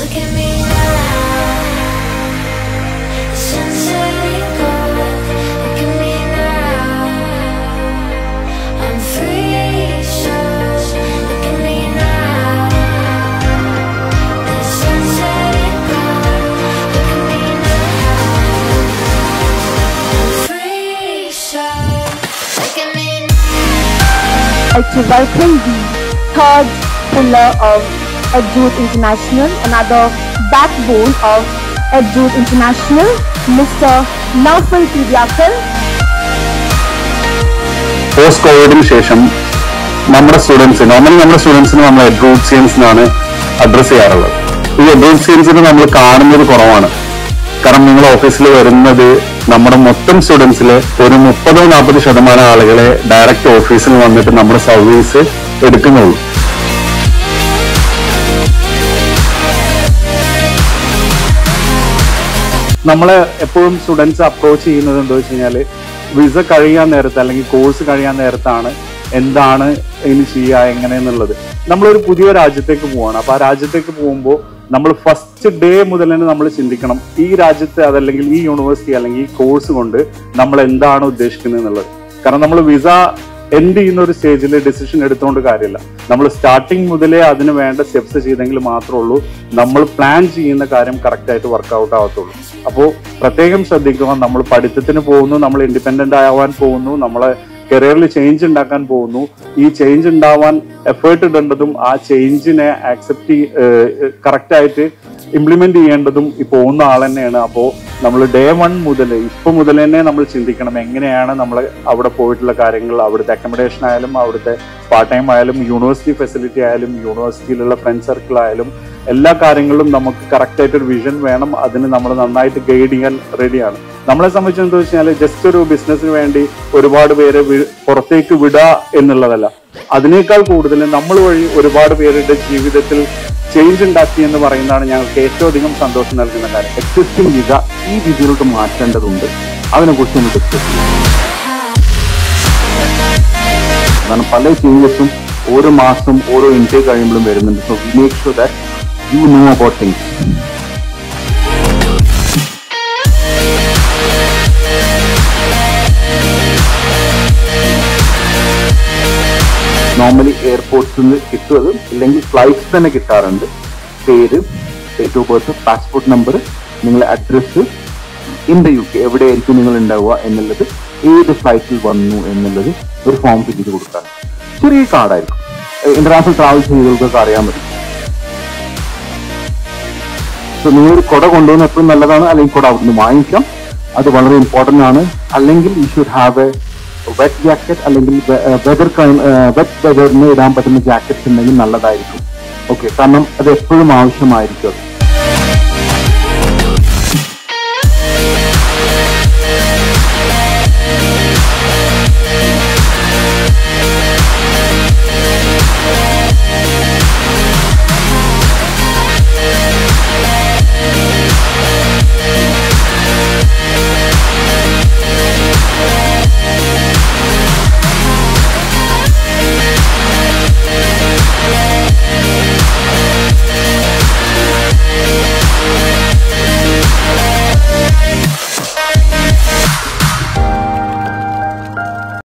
like welcome the third pillar of EdJute International, another backbone of EdJute International, Mr. Naufal Tidyakal. Post കോവിഡിന് ശേഷം നമ്മുടെ students normally നമ്മുടെ സ്റ്റുഡൻസിന് നമ്മൾ എഡ്രൂട്ട് science address ചെയ്യാറുള്ളത് ഈ എഡ്രൂട്ട് സയൻസിന് നമ്മൾ കാണുന്നത് കുറവാണ് കാരണം നിങ്ങൾ ഓഫീസിൽ വരുന്നത് നമ്മുടെ മൊത്തം സ്റ്റുഡൻസിൽ ഒരു മുപ്പതോ നാൽപ്പത് ശതമാനം ആളുകളെ ഡയറക്റ്റ് ഓഫീസിൽ വന്നിട്ട് നമ്മുടെ സർവീസ് എടുക്കുന്നുള്ളൂ നമ്മളെ എപ്പോഴും സ്റ്റുഡൻസ് അപ്രോച്ച് ചെയ്യുന്നത് എന്താ വെച്ച് കഴിഞ്ഞാൽ വിസ കഴിയാൻ നേരത്ത് അല്ലെങ്കിൽ കോഴ്സ് കഴിയാൻ നേരത്താണ് എന്താണ് ഇനി ചെയ്യുക എങ്ങനെയെന്നുള്ളത് നമ്മളൊരു പുതിയ രാജ്യത്തേക്ക് പോവാണ്. അപ്പൊ ആ രാജ്യത്തേക്ക് പോകുമ്പോൾ നമ്മൾ ഫസ്റ്റ് ഡേ മുതൽ തന്നെ നമ്മൾ ചിന്തിക്കണം. ഈ രാജ്യത്ത് അതല്ലെങ്കിൽ ഈ യൂണിവേഴ്സിറ്റി അല്ലെങ്കിൽ ഈ കോഴ്സ് കൊണ്ട് നമ്മൾ എന്താണ് ഉദ്ദേശിക്കുന്നത് എന്നുള്ളത്. കാരണം നമ്മൾ വിസ എൻഡ് ചെയ്യുന്ന ഒരു സ്റ്റേജിൽ ഡിസിഷൻ എടുത്തുകൊണ്ട് കാര്യമില്ല നമ്മൾ സ്റ്റാർട്ടിങ് മുതലേ അതിന് വേണ്ട സ്റ്റെപ്സ് ചെയ്തെങ്കിൽ മാത്രമേ ഉള്ളൂ. നമ്മൾ പ്ലാൻ ചെയ്യുന്ന കാര്യം കറക്റ്റായിട്ട് വർക്കൗട്ട് ആവത്തുള്ളൂ. അപ്പോൾ പ്രത്യേകം ശ്രദ്ധിക്കുക നമ്മൾ പഠിത്തത്തിന് പോകുന്നു നമ്മൾ ഇൻഡിപെൻഡന്റ് ആവാൻ പോകുന്നു നമ്മളെ കരിയറിൽ ചേഞ്ച് ഉണ്ടാക്കാൻ പോകുന്നു. ഈ ചേഞ്ച് ഉണ്ടാവാൻ എഫേർട്ട് ഇടേണ്ടതും ആ ചേഞ്ചിനെ ആക്സെപ്റ്റ് കറക്റ്റ് ആയിട്ട് ഇംപ്ലിമെന്റ് ചെയ്യേണ്ടതും ഈ പോകുന്ന ആൾ തന്നെയാണ്. അപ്പോൾ നമ്മൾ ഡേ വൺ മുതൽ ഇപ്പൊ മുതൽ തന്നെ നമ്മൾ ചിന്തിക്കണം എങ്ങനെയാണ് നമ്മൾ അവിടെ പോയിട്ടുള്ള കാര്യങ്ങൾ അവിടുത്തെ അക്കോമഡേഷൻ ആയാലും അവിടുത്തെ പാർട്ട് ടൈം ആയാലും യൂണിവേഴ്സിറ്റി ഫെസിലിറ്റി ആയാലും യൂണിവേഴ്സിറ്റിയിലുള്ള ഫ്രണ്ട് സർക്കിൾ ആയാലും എല്ലാ കാര്യങ്ങളിലും നമുക്ക് കറക്റ്റ് ആയിട്ട് ഒരു വിഷൻ വേണം. അതിന് നമ്മൾ നന്നായിട്ട് ഗൈഡ് ചെയ്യാൻ റെഡിയാണ് നമ്മളെ സംബന്ധിച്ച് എന്താ വെച്ചാൽ ജസ്റ്റ് ഒരു ബിസിനസ്സിന് വേണ്ടി ഒരുപാട് പേര് പുറത്തേക്ക് വിടുക എന്നുള്ളതല്ല. അതിനേക്കാൾ കൂടുതൽ നമ്മൾ വഴി ഒരുപാട് പേരുടെ ജീവിതത്തിൽ ചേഞ്ച് ഉണ്ടാക്കി എന്ന് പറയുന്നതാണ് ഞങ്ങൾക്ക് ഏറ്റവും അധികം സന്തോഷം നൽകുന്ന കാര്യം. എക്സിസ്റ്റിംഗ് വിസ ഈ രീതിയിലോട്ട് മാറ്റേണ്ടതുണ്ട്. അതിനെക്കുറിച്ച് ഒന്ന് ഡിസ്കസ് ചെയ്യാം. കാരണം പല ചേഞ്ചസും ഓരോ മാസം ഓരോ ഇൻടേക്ക് കഴിയുമ്പോഴും വരുന്നുണ്ട്. So we make sure that you know about things normally എയർപോർട്ട്സിൽ നിന്ന് കിട്ടുന്നത് ഇല്ലെങ്കിൽ ഫ്ലൈറ്റ്സ് തന്നെ കിട്ടാറുണ്ട്. പേര് date of birth passport number നിങ്ങളുടെ address in the U K എവിടെയായിരിക്കും നിങ്ങൾ ഉണ്ടാവുക എന്നുള്ളത് ഏത് ഫ്ലൈറ്റിൽ വന്നു എന്നുള്ളത് ഒരു ഫോം ഫിൽ ചെയ്ത് കൊടുക്കാൻ ചെറിയ കാർഡായിരിക്കും ഇന്റർനാഷണൽ ട്രാവൽ ചെയ്തവർക്കൊക്കെ അറിയാൻ പറ്റും. സോ നിങ്ങൾ ഒരു കുട കൊണ്ടുവന്ന് എപ്പോഴും നല്ലതാണ്. അല്ലെങ്കിൽ കുട അവിടുന്ന് വാങ്ങിക്കാം. അത് വളരെ ഇമ്പോർട്ടന്റ് ആണ്. അല്ലെങ്കിൽ you should have a wet jacket അല്ലെങ്കിൽ വെതർ വെറ്റ് വെതറിന് ഇടാൻ പറ്റുന്ന ജാക്കറ്റ്സ് ഉണ്ടെങ്കിൽ നല്ലതായിരിക്കും. ഓക്കെ കാരണം അത് എപ്പോഴും ആവശ്യമായിരിക്കും.